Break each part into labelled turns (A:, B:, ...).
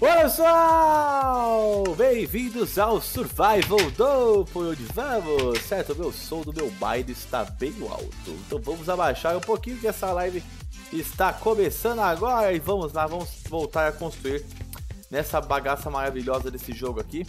A: Olá pessoal! Bem-vindos ao Survival do Onde Vamos! Certo, meu som do meu baile está bem alto. Então vamos abaixar um pouquinho que essa live está começando agora e vamos lá, vamos voltar a construir nessa bagaça maravilhosa desse jogo aqui.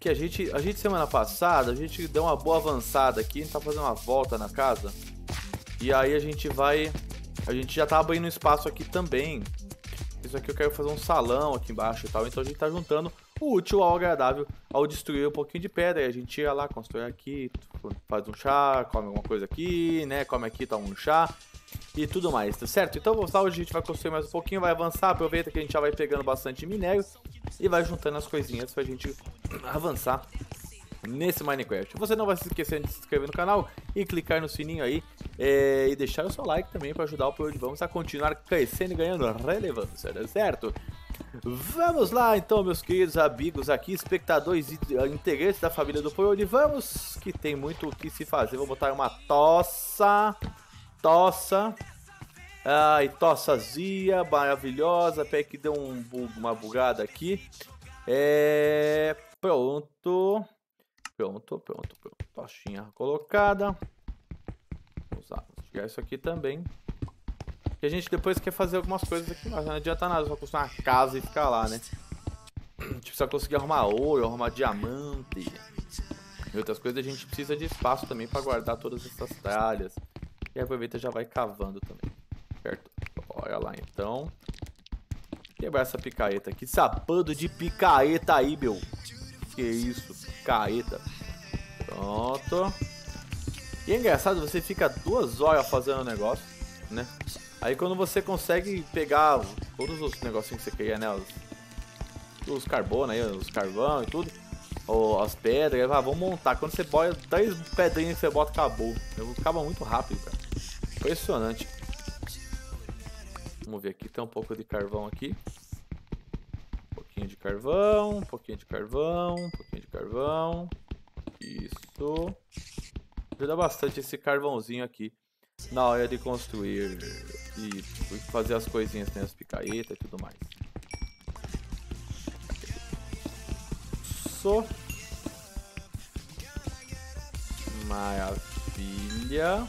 A: Que a gente, a gente semana passada, a gente deu uma boa avançada aqui, a gente tá fazendo uma volta na casa. E aí a gente vai, a gente já tá abrindo espaço aqui também isso aqui eu quero fazer um salão aqui embaixo e tal. Então a gente tá juntando o útil ao agradável ao destruir um pouquinho de pedra. E a gente tira lá, constrói aqui, faz um chá, come alguma coisa aqui, né? Come aqui, toma um chá e tudo mais, tá certo? Então hoje a gente vai construir mais um pouquinho, vai avançar, aproveita que a gente já vai pegando bastante minério e vai juntando as coisinhas pra gente avançar nesse Minecraft. Você não vai se esquecer de se inscrever no canal e clicar no sininho aí é, e deixar o seu like também para ajudar o Por Vamos a continuar crescendo e ganhando relevância, tá certo? Vamos lá então, meus queridos amigos aqui, espectadores e integrantes da família do Onde Vamos, que tem muito o que se fazer. Vou botar uma tossa, tossa, ai, tossazia, maravilhosa, até que deu um, uma bugada aqui. É, pronto, pronto, pronto, pronto, tochinha colocada tirar isso aqui também. E a gente depois quer fazer algumas coisas aqui, mas não adianta nada só construir uma casa e ficar lá, né? A gente precisa conseguir arrumar ouro, arrumar diamante. E outras coisas a gente precisa de espaço também para guardar todas essas tralhas. E aproveita já vai cavando também. Certo? Bora lá então. Quebrar essa picareta aqui. Sapando de picareta aí, meu. Que isso, picareta. Pronto. E é engraçado, você fica duas horas fazendo o negócio, né? Aí quando você consegue pegar todos os negocinhos que você queria, né? Os, os carbono aí, os carvão e tudo. Ou as pedras, ah, vamos montar. Quando você bota três pedrinhas que você bota, acabou. Acaba muito rápido, cara. Impressionante. Vamos ver aqui, tem um pouco de carvão aqui. Pouquinho de carvão, um pouquinho de carvão, um pouquinho de carvão. Isso. Ajuda bastante esse carvãozinho aqui na hora de construir e fazer as coisinhas, tem né? as picaretas e tudo mais. Isso. Maravilha.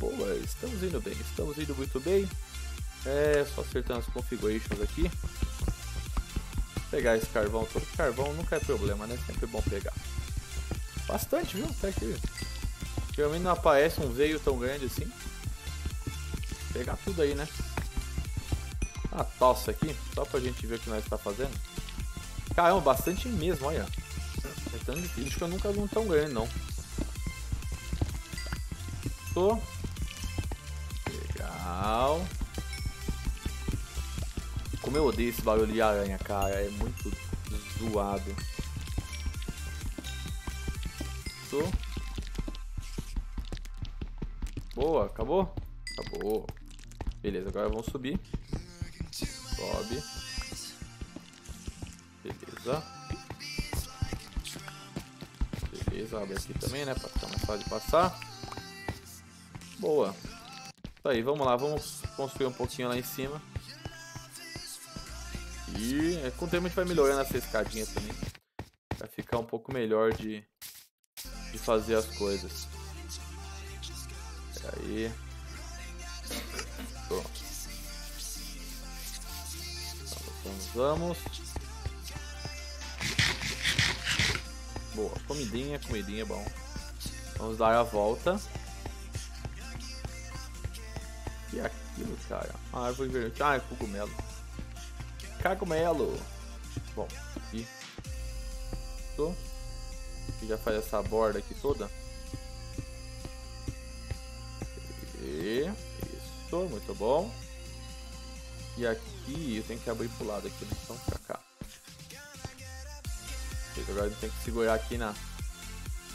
A: Boa, estamos indo bem, estamos indo muito bem. É, só acertando as configurations aqui. Pegar esse carvão todo. Carvão nunca é problema, né? Sempre bom pegar. Bastante, viu? Até que Geralmente não aparece um veio tão grande assim. Vou pegar tudo aí, né? Uma tosse aqui, só pra gente ver o que nós está fazendo. Caramba, bastante mesmo, olha. É tão difícil que eu nunca vi um tão grande, não. Tô. Legal. Como eu odeio esse barulho de aranha, cara. É muito zoado. Tô. Boa, acabou? Acabou. Beleza, agora vamos subir. Sobe. Beleza. Beleza, abre aqui também, né? Pra ficar mais fácil de passar. Boa. Isso aí, vamos lá, vamos construir um pouquinho lá em cima. E é, com o tempo a gente vai melhorando essa escadinha também. Vai ficar um pouco melhor de, de fazer as coisas aí. Pronto. Vamos, vamos. Boa, comidinha, comidinha, bom. Vamos dar a volta. E aquilo, cara? A árvore verde. Ah, é cogumelo. Cogumelo. Bom, aqui. Aqui já faz essa borda aqui toda. Isso, muito bom. E aqui eu tenho que abrir pro lado aqui, né? Então pra cá. Agora eu tenho que segurar aqui na,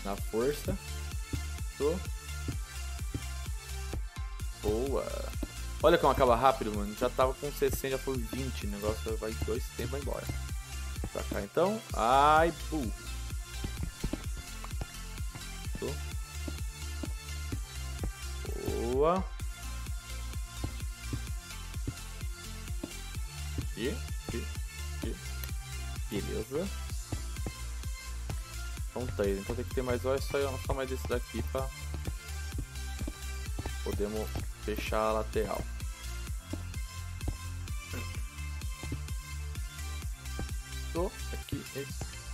A: na força. Isso. Boa. Olha como acaba rápido, mano. Já tava com 60, já foi 20. O negócio vai dois tempos vai embora. Pra cá então. Ai, bu. Boa. E, e, e. Beleza. Então tá, então tem que ter mais olha só, só mais esse daqui pra podemos fechar a lateral. Tô aqui,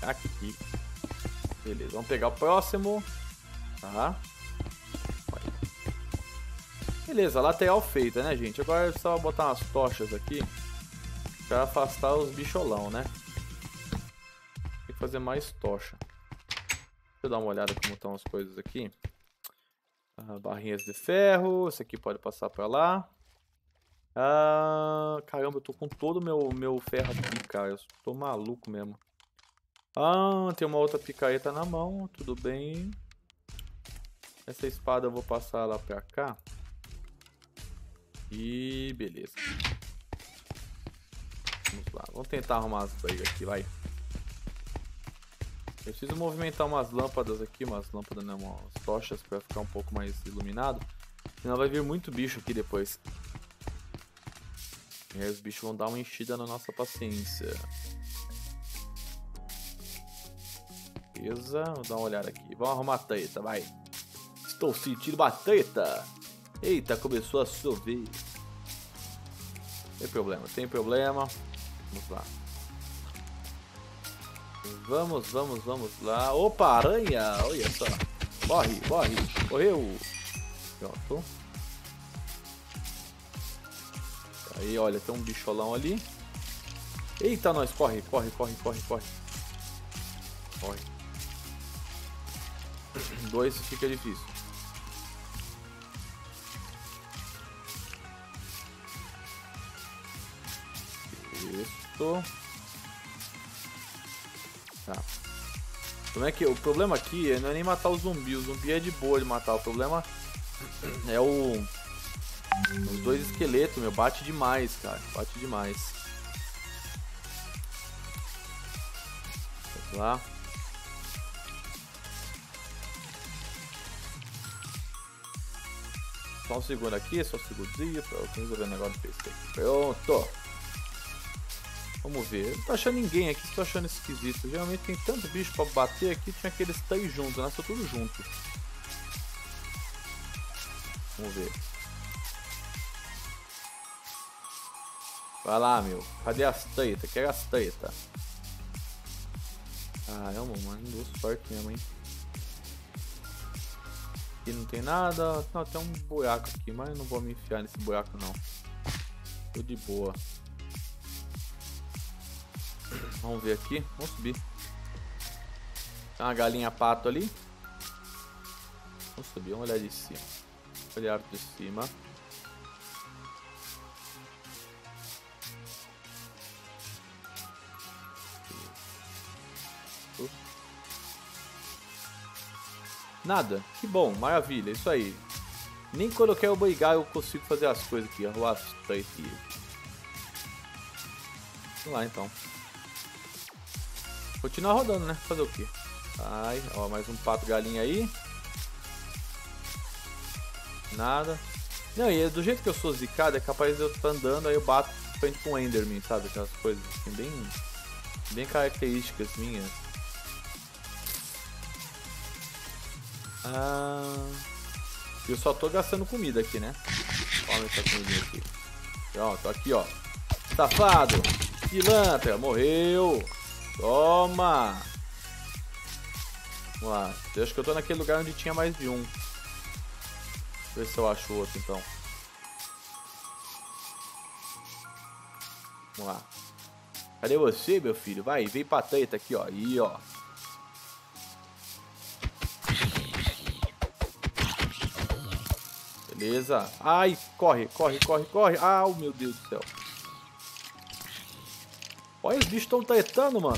A: aqui. Beleza, vamos pegar o próximo. Tá. Beleza, lateral feita, né, gente? Agora é só botar umas tochas aqui pra afastar os bicholão, né? Tem que fazer mais tocha. Deixa eu dar uma olhada como estão as coisas aqui. Ah, barrinhas de ferro, esse aqui pode passar pra lá. Ah, caramba, eu tô com todo o meu, meu ferro aqui, cara. Eu tô maluco mesmo. Ah, tem uma outra picareta na mão, tudo bem. Essa espada eu vou passar lá pra cá. E beleza. Vamos lá, vamos tentar arrumar as brigas aqui, vai. Eu preciso movimentar umas lâmpadas aqui, umas lâmpadas, não, umas tochas para ficar um pouco mais iluminado. Senão vai vir muito bicho aqui depois. E aí os bichos vão dar uma enchida na nossa paciência. Beleza, vou dar uma olhada aqui. Vamos arrumar a treta, vai. Estou sentindo uma treta. Eita, começou a chover. Tem problema, tem problema. Vamos lá. Vamos, vamos, vamos lá. Opa, aranha! Olha só. Corre, corre. Correu. Pronto. Aí, olha, tem um bicholão ali. Eita, nós. Corre, corre, corre, corre, corre. Corre. Dois fica difícil. Isso. Tá. Como é que o problema aqui não é nem matar o zumbi, o zumbi é de boa de matar. O problema é o os dois esqueletos, meu, bate demais, cara, bate demais. Vamos lá. Só um segundo aqui, só um segundinho pra eu resolver o negócio do aqui. Pronto. Vamos ver. não tô achando ninguém aqui, tô achando esquisito. Geralmente tem tanto bicho pra bater aqui, tinha aqueles três juntos, nasceu tudo junto. Vamos ver. Vai lá, meu. Cadê as teitas? Quero as teitas. Caramba, mano. Deu sorte mesmo, hein. Aqui não tem nada. Não, tem um buraco aqui, mas não vou me enfiar nesse buraco, não. Tô de boa. Vamos ver aqui. Vamos subir. Tem uma galinha pato ali. Vamos subir, vamos olhar de cima. Olhar de cima. Nada. Que bom, maravilha, isso aí. Nem quando eu quero brigar eu consigo fazer as coisas aqui. Arruar aqui. Vamos lá então. Continuar rodando, né? Fazer o quê? Ai, ó, mais um pato galinha aí. Nada. Não, e é do jeito que eu sou zicado, é capaz de eu estar andando, aí eu bato frente com o Enderman, sabe? Aquelas coisas assim, bem, bem características minhas. Ah, eu só tô gastando comida aqui, né? Olha essa comidinha aqui. Pronto, aqui ó. Safado! Pilantra, morreu! Toma! Vamos lá. Eu acho que eu tô naquele lugar onde tinha mais de um. Deixa eu ver se eu acho outro então. Vamos lá. Cadê você, meu filho? Vai, vem pra treta aqui, ó. Aí, ó. Beleza. Ai, corre, corre, corre, corre. Ah, meu Deus do céu. Olha, os bichos estão tretando, mano.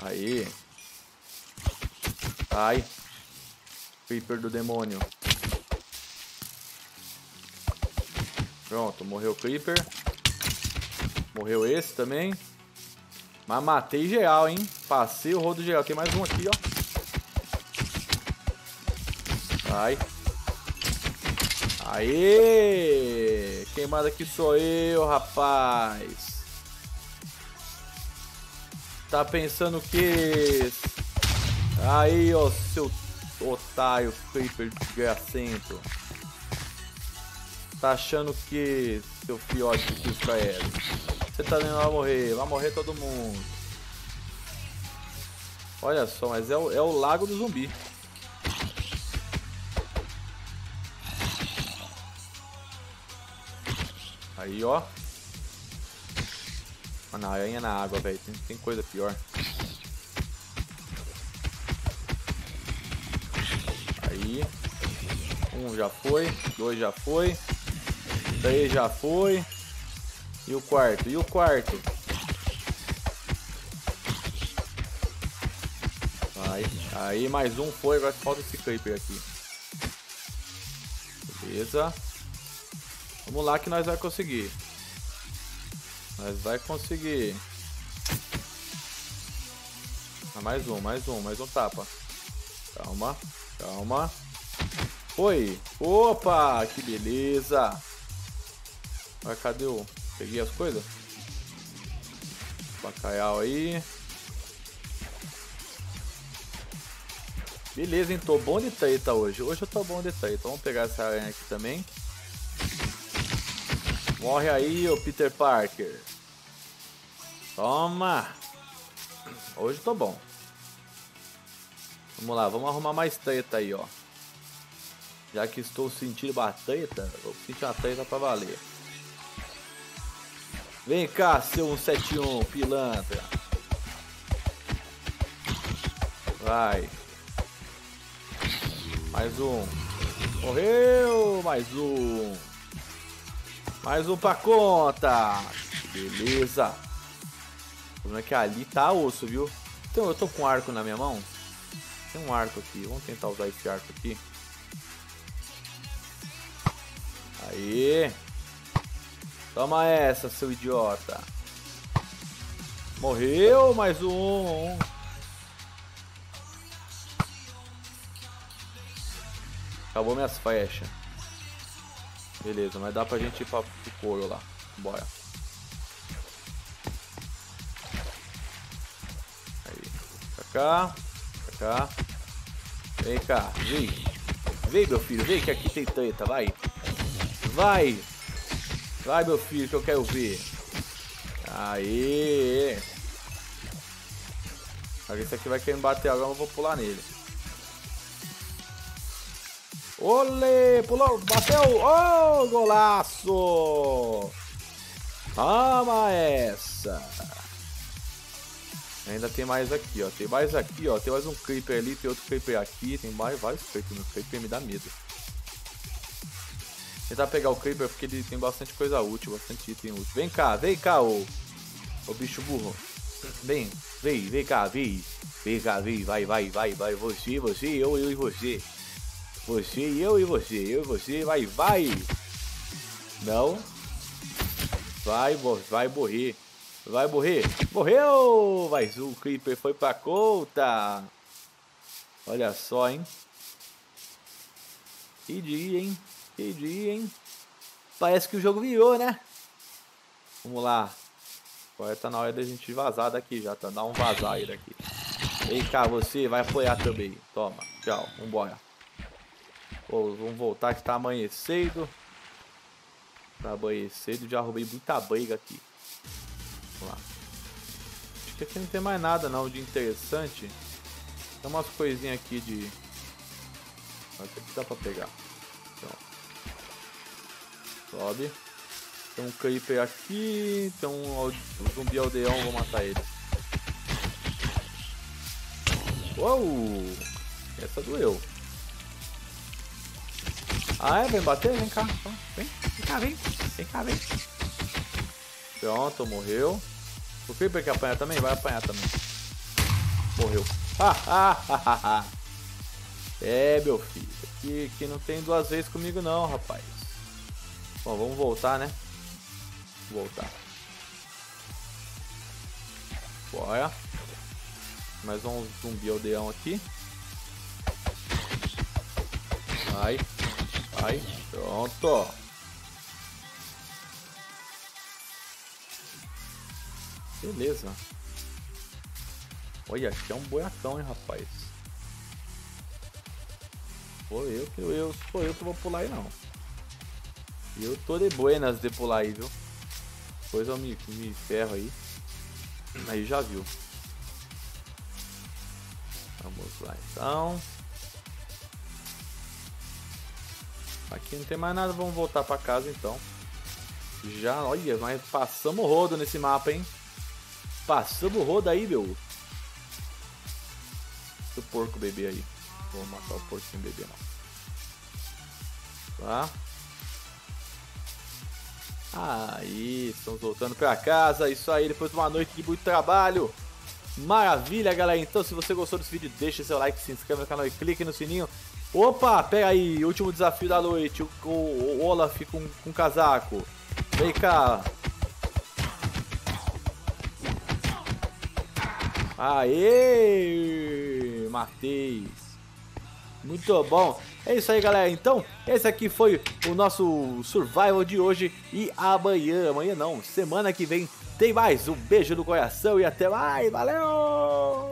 A: Aí. Ai. Creeper do demônio. Pronto, morreu o Creeper. Morreu esse também. Mas matei geral, hein? Passei o rodo geral. Tem mais um aqui, ó. Ai. Aê! Quem aqui sou eu, rapaz. Tá pensando que... Aí, ó, seu otário, creeper desgracento. Tá achando que seu fiote que pra ela. Você tá vendo vai morrer, vai morrer todo mundo. Olha só, mas é o, é o lago do zumbi. Aí, ó. Mano, aranha na água, velho. Tem, tem coisa pior. Aí. Um já foi. Dois já foi. Três já foi. E o quarto? E o quarto? Vai. Aí mais um foi. Agora falta esse creeper aqui. Beleza. Vamos lá que nós vai conseguir. Nós vai conseguir. Ah, mais um, mais um, mais um tapa. Calma, calma. Foi. Opa, que beleza. Mas cadê o... Peguei as coisas? Bacalhau aí. Beleza, hein? Tô bom de treta hoje. Hoje eu tô bom de treta. Vamos pegar essa aranha aqui também. Morre aí, ô Peter Parker. Toma! Hoje tô bom. Vamos lá, vamos arrumar mais treta aí, ó. Já que estou sentindo uma treta, vou sentir uma treta pra valer. Vem cá, seu 171, pilantra. Vai. Mais um. Morreu! Mais um. Mais um pra conta. Beleza. O problema é que ali tá osso, viu? Então eu tô com um arco na minha mão. Tem um arco aqui. Vamos tentar usar esse arco aqui. Aí. Toma essa, seu idiota. Morreu mais um. Acabou minhas flechas. Beleza, mas dá pra gente ir pra, pro couro lá. Bora. Aí. Pra cá. Pra cá. Vem cá. Vem. Vem, meu filho. Vem que aqui tem treta. Vai. Vai. Vai, meu filho, que eu quero ver. Aí. Esse aqui vai querer me bater agora, eu vou pular nele. Olê! Pulou! Bateu! Oh, golaço! Toma essa! Ainda tem mais aqui, ó. Tem mais aqui, ó. Tem mais um creeper ali, tem outro creeper aqui. Tem mais, vários creepers. O creeper me dá medo. Tentar pegar o creeper porque ele tem bastante coisa útil, bastante item útil. Vem cá, vem cá, ô, ô bicho burro. Vem, vem, vem cá, vem. Vem cá, vem, vai, vai, vai, vai. Você, você, eu, eu e você. Você, eu e você. Eu e você, vai, vai. Não. Vai, vai morrer. Vai morrer. Morreu! Mas o Creeper foi pra conta. Olha só, hein. Que dia, hein. Que dia, hein. Parece que o jogo virou, né. Vamos lá. Agora tá na hora da gente vazar daqui já, tá? Dá um vazar aí daqui. Vem cá, você vai apoiar também. Toma, tchau, vambora. Pô, vamos voltar que tá amanhecendo. Tá amanhecendo, já roubei muita briga aqui. Vamos lá. Acho que aqui não tem mais nada não de interessante. Tem umas coisinhas aqui de... Aqui dá pra pegar. Pronto. Sobe. Tem um creeper aqui. Tem um, um zumbi aldeão, vou matar ele. Uou! Essa doeu. Ah, é? Vem bater? Vem cá. Vem, vem cá, vem. Vem cá, vem. Pronto, morreu. O Creeper que apanha também? Vai apanhar também. Morreu. é, meu filho. Aqui, aqui não tem duas vezes comigo não, rapaz. Bom, vamos voltar, né? Voltar. Bora. Mais um zumbi aldeão aqui. Vai. Vai. Pronto. Beleza. Olha, que é um boiacão, hein, rapaz. Sou eu que eu sou eu que vou pular aí não. Eu tô de buenas de pular aí, viu? Depois eu me, me ferro aí. Aí já viu. Vamos lá então. Aqui não tem mais nada, vamos voltar pra casa então. Já, olha, mas passamos rodo nesse mapa, hein? Passamos rodo aí, meu. O porco bebê aí. Vou matar o porquinho bebê não. Tá? Aí, estamos voltando para casa. Isso aí, depois de uma noite de muito trabalho. Maravilha, galera. Então, se você gostou desse vídeo, deixa seu like, se inscreve no canal e clique no sininho. Opa, pega aí, último desafio da noite. O, o, o Olaf com, com casaco. Vem cá. Aê! Matei. Muito bom. É isso aí, galera. Então, esse aqui foi o nosso survival de hoje. E amanhã, amanhã não, semana que vem, tem mais. Um beijo no coração e até mais. Valeu!